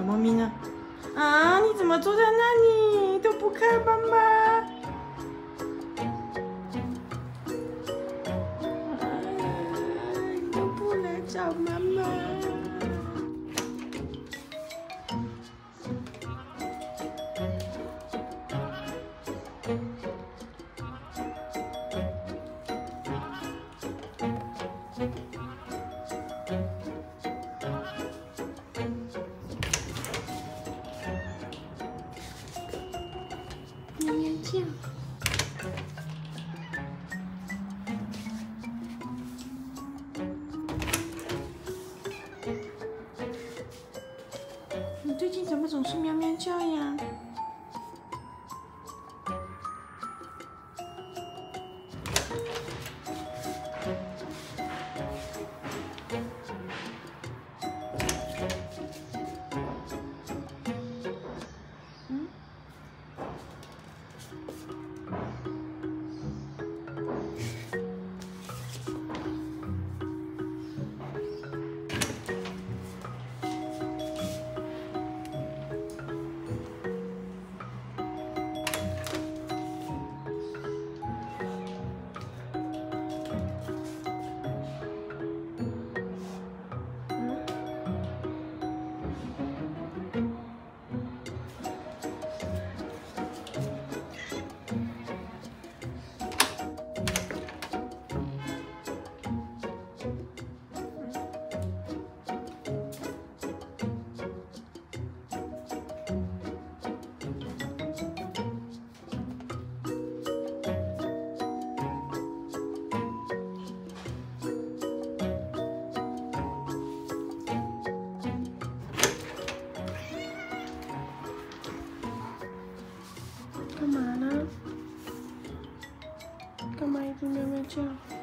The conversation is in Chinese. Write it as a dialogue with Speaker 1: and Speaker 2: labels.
Speaker 1: 小猫咪呢？啊，你怎么坐在那里都不看妈妈？哎，都不来找妈妈。你最近怎么总是喵喵叫呀？今天叫。